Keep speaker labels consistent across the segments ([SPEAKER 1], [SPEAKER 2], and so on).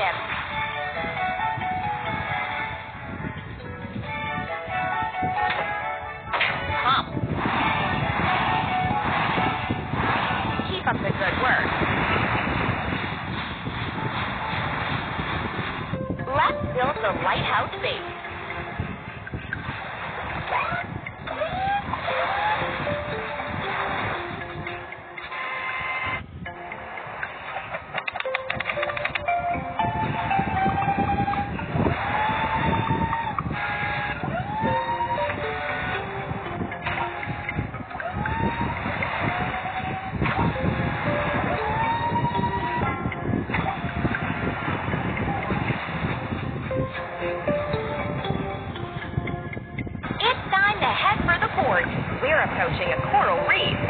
[SPEAKER 1] Crane Approaching a coral reef.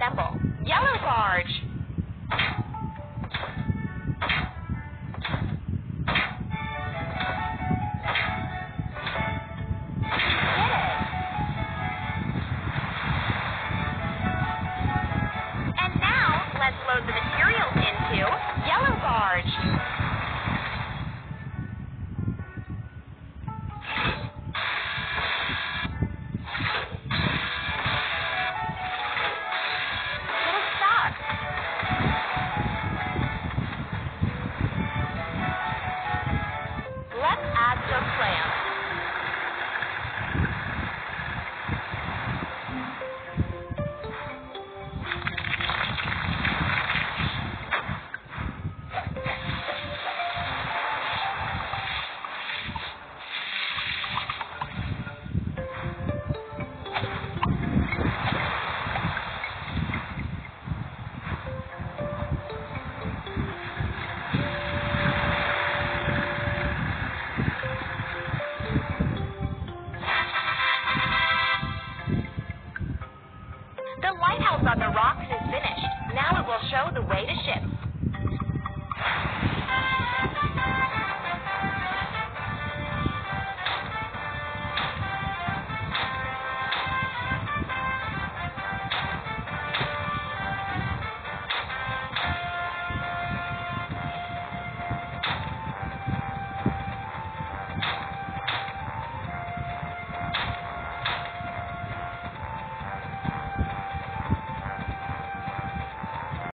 [SPEAKER 1] assemble.